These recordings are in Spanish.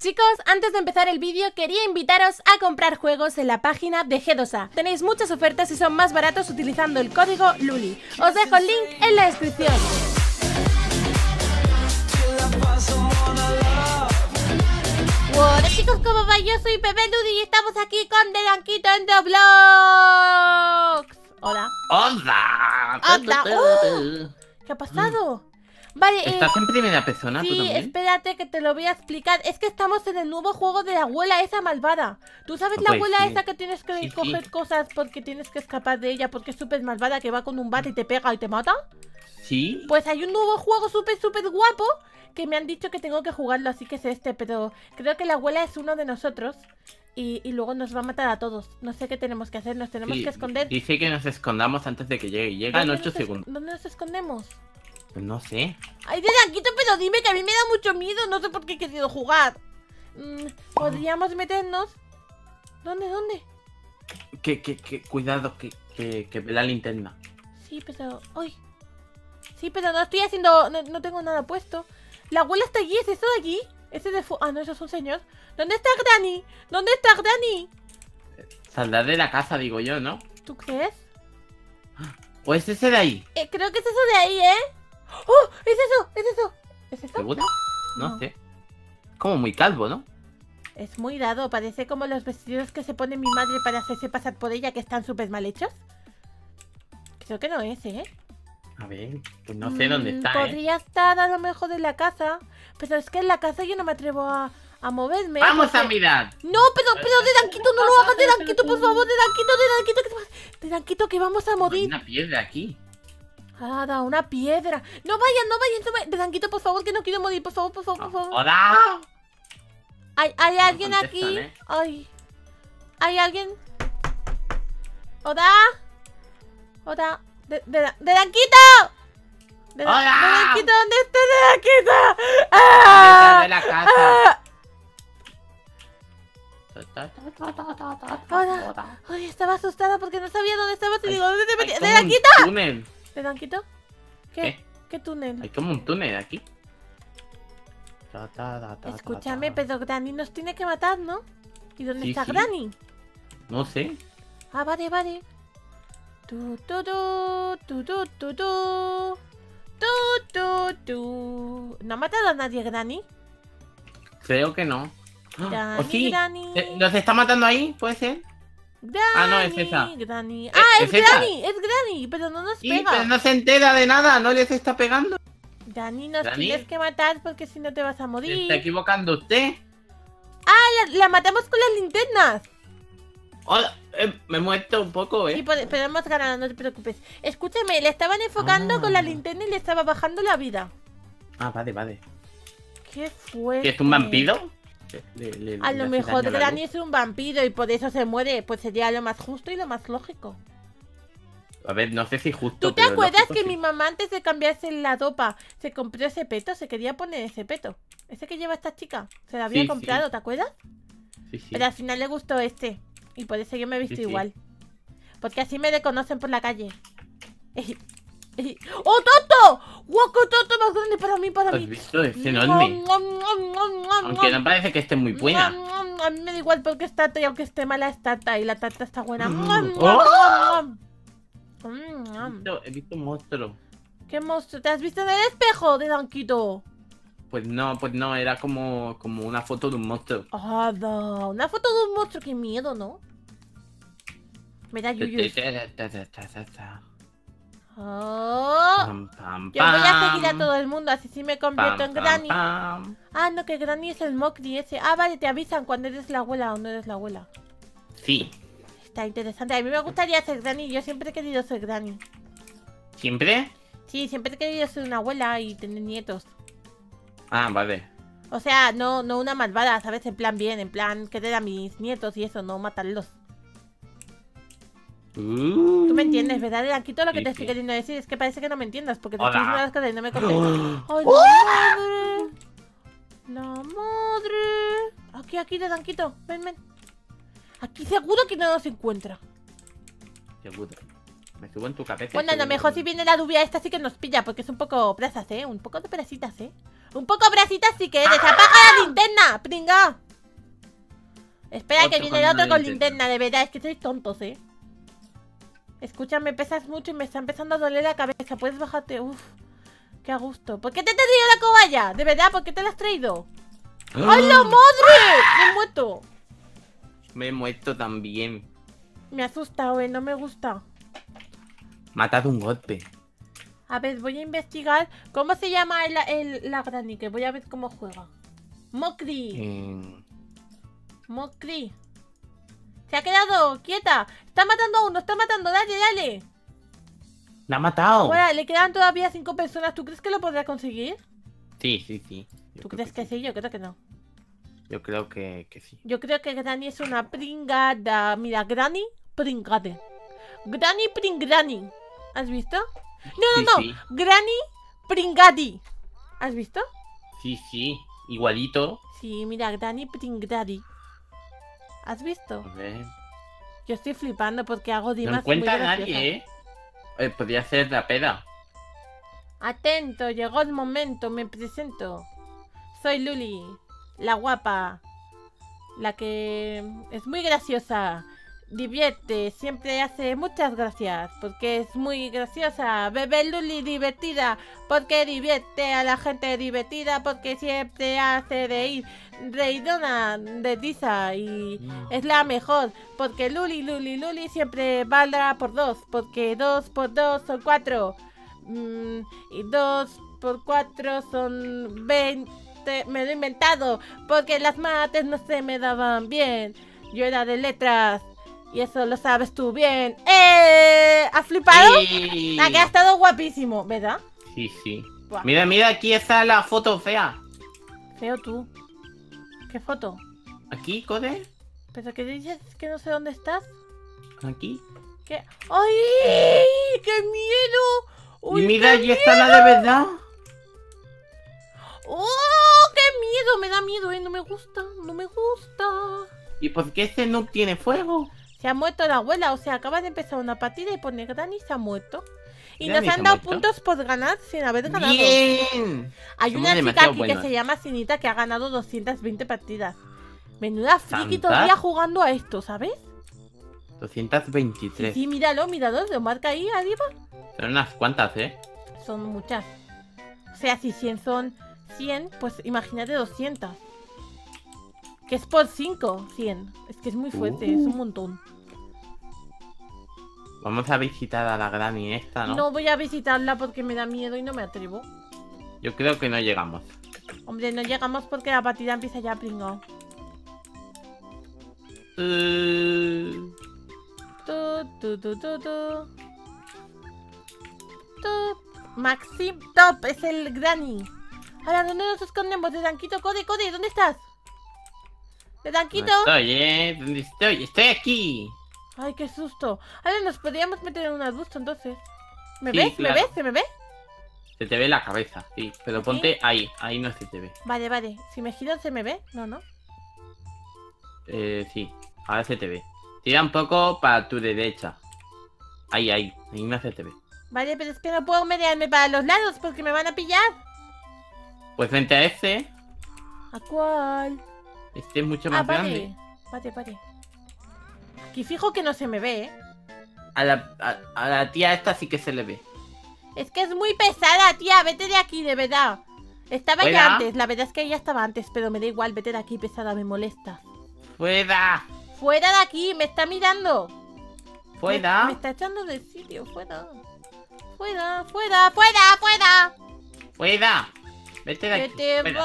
Chicos, antes de empezar el vídeo quería invitaros a comprar juegos en la página de G2A. Tenéis muchas ofertas y son más baratos utilizando el código LULI. Os dejo el link en la descripción. Hola chicos, ¿cómo va? Yo soy Pepe Ludi y estamos aquí con Delanquito en The Vlogs. Hola. ¡Hola! Hola. ¡Oh! ¿Qué ha pasado? Vale, eh, ¿Estás en primera persona tú Sí, también? espérate que te lo voy a explicar. Es que estamos en el nuevo juego de la abuela esa malvada. ¿Tú sabes la Pues abuela sí. esa que tienes que Sí, sí. coger cosas porque tienes que escapar de ella porque es súper malvada que va con un bate y te pega y te mata? ¿Sí? Pues hay un nuevo juego súper, súper guapo que me han dicho que tengo que jugarlo, así que es este. Pero creo que la abuela es uno de nosotros y, y luego nos va a matar a todos. No sé qué tenemos que hacer, nos tenemos Sí, que esconder. Dice que nos escondamos antes de que llegue. Llega en ¿Dónde 8 nos es- segundos. ¿Dónde nos escondemos? Pues no sé. Ay, Delanquito, pero dime que a mí me da mucho miedo. No sé por qué he querido jugar. Mm, Podríamos meternos. ¿Dónde, dónde? Que, que, que, cuidado, que, que, que la linterna. Sí, pero. ¡Ay! Sí, pero no estoy haciendo. No, no tengo nada puesto. La abuela está allí, ¿es eso de aquí? Ese de fu- Ah, no, eso es un señor. ¿Dónde está Granny? ¿Dónde está Granny? Saldrá de la casa, digo yo, ¿no? ¿Tú crees? ¿O es ese de ahí? Eh, creo que es eso de ahí, ¿eh? ¡Oh! ¡Es eso! ¡Es eso! ¿Es eso? ¿Seguro? No, No. sé. Como muy calvo, ¿no? Es muy dado, parece como los vestidos que se pone mi madre para hacerse pasar por ella, que están súper mal hechos. Creo que no es, ¿eh? A ver, pues no sé dónde Mm, está, ¿eh? Podría estar a lo mejor en la casa, pero es que en la casa yo no me atrevo a, a moverme. ¡Vamos a mirar! No, pero, pero, Dedanquito, no lo hagas, Dedanquito, por favor, Dedanquito, Dedanquito, que te vas- Dedanquito, que vamos a Hay morir. una piedra aquí. Ah, da una piedra. No vayas, no vayas, no. Dedanquito, por favor, que no quiero morir, por favor, por favor, por favor. ¡Hola! ¿Hay, hay alguien aquí? ¿eh? Ay. ¿Hay alguien? ¿Hola? ¿Hola? De, de, ¡Dedanquito! De- ¡Hola! ¡Dedanquito, ¿dónde está Dedanquito? Detrás ¡Ah! de la casa. ¡Ah! Hola. Ay, estaba asustada porque no sabía dónde estabas y digo, ¿dónde te Hay metías? como ¿Dedanquito? ¿Qué? ¿Qué? ¿Qué túnel? Hay como un túnel aquí. Ta, ta, ta, ta, Escúchame, ta, ta. pero Granny nos tiene que matar, ¿no? ¿Y dónde Sí, está sí. Granny? No sé. Ah, vale, vale. Tu, tu, tu, tu, tu, tu, tu. Tu, tu, tu. ¿No ha matado a nadie, Granny? Creo que no. Granny, ¿O sí? Granny. ¿Los está matando ahí? ¿Puede ser? Granny, ah, no, es esa. Granny. Ah, es, ¿es esa? Granny, es Granny, pero no nos Sí, pega. pero no se entera de nada. No les está pegando. Granny, nos Granny. tienes que matar porque si no te vas a Se morir. está equivocando usted. La, la matamos con las linternas. Hola. eh, me he muerto un poco, Sí, ¿eh? pode- pero hemos ganado, no te preocupes. Escúchame, le estaban enfocando con la Ah. linterna y le estaba bajando la vida. Ah, vale, vale. Qué fuerte. ¿Que es un vampiro? Le- le- le A lo mejor la Granny es un vampiro y por eso se muere. Pues sería lo más justo y lo más lógico. A ver, no sé si justo. ¿Tú te pero acuerdas lógico que sí. mi mamá antes de cambiarse la ropa se compró ese peto? Se quería poner ese peto. Ese que lleva esta chica. Se lo había Sí, sí. comprado, ¿te acuerdas? Sí, sí. Pero al final le gustó este. Y por eso yo me he visto igual. Porque así me reconocen por la calle. ¡Oh, Toto! ¡Guau, qué Toto más grande para mí, para ¿Has mí! visto? Es enorme. Aunque no parece que esté muy buena. A mí me da igual porque es tarta y aunque esté mala es tarta y la tarta está buena. He visto- He visto un monstruo. ¿Qué monstruo? ¿Te has visto en el espejo de Danquito? Pues no, pues no, era como, como una foto de un monstruo. Ah, no. Una foto de un monstruo, qué miedo, ¿no? Me da yuyos. Oh. Pam, pam, Yo voy a seguir a todo el mundo, así sí me convierto Pam, en Granny. Ah, no, que Granny es el Mokri ese. Ah, vale, te avisan cuando eres la abuela o no eres la abuela. Sí. Está interesante. A mí me gustaría ser Granny. Yo siempre he querido ser Granny. ¿Siempre? Sí, siempre he querido ser una abuela y tener nietos. Ah, vale. O sea, no, no una malvada, ¿sabes? En plan bien, en plan querer a mis nietos y eso, no matarlos. Uh. Tú me entiendes, ¿verdad? Aquí todo lo que Sí, te estoy sí. queriendo decir es que parece que no me entiendas porque te estoy diciendo las cosas y no me contestas. ¡Oh! ¡Ay, la madre! ¡La madre! Aquí, aquí, de Danquito. Ven, ven. Aquí seguro que no nos encuentra. Seguro. Me subo en tu cabeza. Bueno, a lo mejor si viene la lluvia esta sí que nos pilla porque es un poco brasas, ¿eh? Un poco de brasitas, ¿eh? Un poco bracita si que eres. ¡Apaga la linterna! ¡Pringa! Espera que viene el otro con linterna. linterna, de verdad, es que sois tontos, eh. Escucha, me pesas mucho y me está empezando a doler la cabeza. Puedes bajarte, uf. Qué a gusto. ¿Por qué te he traído la cobaya? De verdad, ¿por qué te la has traído? ¡Ay, la madre! Me he muerto. Me he muerto también. Me asusta, güey, no me gusta. Matado un golpe. A ver, voy a investigar. ¿Cómo se llama el, el- la granny? Que voy a ver cómo juega. Mokri. Eh, Mokri. Se ha quedado quieta. Está matando a uno, está matando. Dale, dale. ¡La ha matado! Ahora, le quedan todavía cinco personas. ¿Tú crees que lo podrá conseguir? Sí, sí, sí. Yo ¿Tú crees que sí? Yo creo que no. Yo creo que, que sí. Yo creo que Granny es una pringada. Mira, Granny, pringade. Granny, pringrani. ¿Has visto? No, Sí, no, no. sí. Granny, pringadi. ¿Has visto? Sí, sí. Igualito. Sí, mira, Granny, pringradi. ¿Has visto? Yo estoy flipando porque hago No dimas encuentra a muy nadie, ¿eh? Eh, Podría ser la peda. Atento, llegó el momento, me presento. Soy Luli, la guapa, la que es muy graciosa, divierte, siempre hace muchas gracias, porque es muy graciosa. Bebé Luli divertida, porque divierte a la gente divertida, porque siempre hace reír, reidona de risa y es la mejor, porque Luli, Luli, Luli siempre valdrá por dos, porque dos por dos son cuatro. Mm, y dos por cuatro son 20. Me lo he inventado, porque las mates no se me daban bien. Yo era de letras, y eso lo sabes tú bien. ¡Eh! ¿Has flipado? ¡Ey! Ah, que ha estado guapísimo, ¿verdad? Sí, sí. Buah, Mira, mira, aquí está la foto fea. Feo tú. ¿Qué foto? Aquí, Code. ¿Pero qué dices que no sé dónde estás? Aquí. ¿Qué? ¡Ay! ¡Qué miedo! Uy, y mira, allí está la de verdad. ¡Oh! ¡Qué miedo! Me da miedo, ¿eh? No me gusta, no me gusta. ¿Y por qué este no tiene fuego? Se ha muerto la abuela, o sea, acaba de empezar una partida y pone Granny se ha muerto. Y Granny nos han ha dado muerto. puntos por ganar sin haber ganado. ¡Bien! Hay Somos una chica aquí que se llama Sinita que ha ganado 220 partidas. Menuda friki ¿Tantas? todavía jugando a esto, ¿sabes? Sí, 223. sí, míralo, míralo, lo marca ahí arriba. Son unas cuantas, ¿eh? Son muchas. O sea, si 100 son 100, pues imagínate 200. Que es por 5, 100. Es que es muy fuerte, es un montón. Vamos a visitar a la granny esta, ¿no? ¿no? voy a visitarla porque me da miedo y no me atrevo. Yo creo que no llegamos. Hombre, no llegamos porque la partida empieza ya pringao. Eh, Tu, tu, tu, tu, tu. Tu. Maxim Top es el Granny. Ahora, ¿dónde nos escondemos? De Danquito, Code, Code, ¿dónde estás? De ¿dónde Danquito. estoy, eh? ¿Dónde estoy? ¡Estoy aquí! Ay, qué susto. Ahora nos podríamos meter en un arbusto entonces. ¿Me Sí, ves? claro. ¿Me ves? ¿Se me ve? Se te ve la cabeza, sí. Pero ponte ahí. Ahí no se te ve. Vale, vale. Si me giro, ¿se me ve? No, no. Eh, sí. Ahora se te ve. Tira un poco para tu derecha. Ahí, ahí. Ahí no se te ve. Vale, pero es que no puedo mediarme para los lados porque me van a pillar. Pues vente a este. ¿A cuál? Este es mucho Ah, más grande. Vale, vale. Aquí fijo que no se me ve, ¿eh? A la, a, a la tía esta sí que se le ve. Es que es muy pesada, tía. Vete de aquí, de verdad. Estaba ya antes. La verdad es que ella estaba antes, pero me da igual. Vete de aquí, pesada. Me molesta. ¡Fuera! Fuera de aquí. Me está mirando. Me, ¡Fuera! me está echando del sitio. Fuera. Fuera, fuera, fuera, fuera. ¡Fuera! Vete de Que aquí. te Fuera.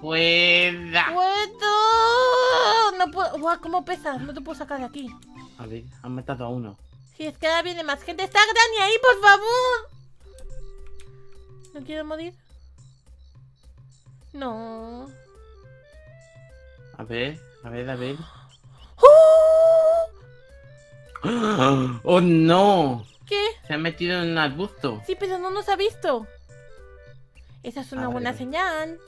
¡Fuera! ¡Puedo! No puedo. Guau, ¿cómo pesas? No te puedo sacar de aquí. A ver, han matado a uno. Si es que ahora viene más gente. ¡Está Granny ahí, por favor! ¿No quiero morir? No. A ver, a ver, a ver. ¡Oh! ¡Oh, no! ¿Qué? Se ha metido en un arbusto. Sí, pero no nos ha visto. Esa es una Ah, buena vale, señal.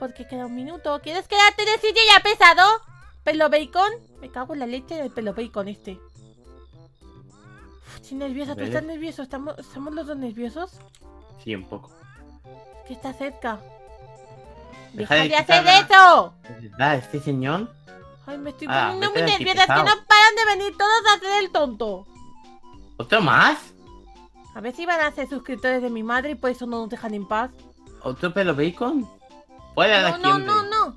Porque queda un minuto. ¿Quieres quedarte de sitio ya pesado? ¿Pelo bacon? Me cago en la leche del pelo bacon este. Uf, estoy nerviosa. ¿Tú estás nervioso? ¿Estamos, ¿Estamos los dos nerviosos? Sí, un poco. que está cerca. Deja ¡Deja de de hacer eso! ¿Es verdad, este señor? Ay, me estoy Ah, poniendo muy nerviosa. Es que no paran de venir todos a hacer el tonto. ¿Otro más? A ver si van a ser suscriptores de mi madre y por eso no nos dejan en paz. ¿Otro pelo bacon? No, no, no, no.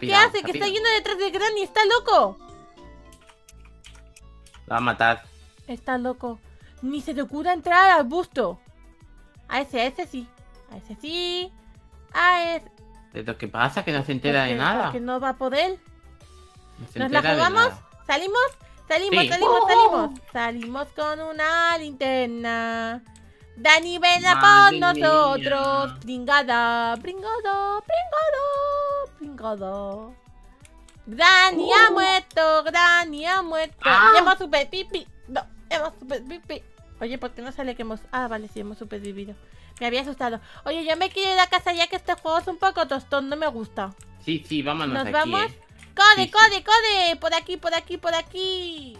¿Qué hace? Que está yendo detrás de Granny. ¡Está loco! Lo va a matar. Está loco. Ni se te ocurra entrar al busto. A ese, a ese sí. A ese sí. A ese. ¿Pero qué pasa? Que no se entera de nada. porque no va a poder. No se ¿Nos la jugamos? ¿Salimos? Salimos, Sí. salimos, salimos. Salimos con una linterna. Dani, ven a por nosotros. mía. Bringada, bringada, bringada, bringada. Granny ha Oh. muerto, Granny ha muerto. Ah. Y hemos super pipi. No, hemos super pipi. Oye, ¿por qué no sale que hemos.? Ah, vale, sí, hemos supervivido. Me había asustado. Oye, yo me quiero ir a casa ya que este juego es un poco tostón, no me gusta. Sí, sí, vámonos ¿Nos aquí, vamos? eh. ¡Code, Sí, sí. code, code! Por aquí, por aquí, por aquí.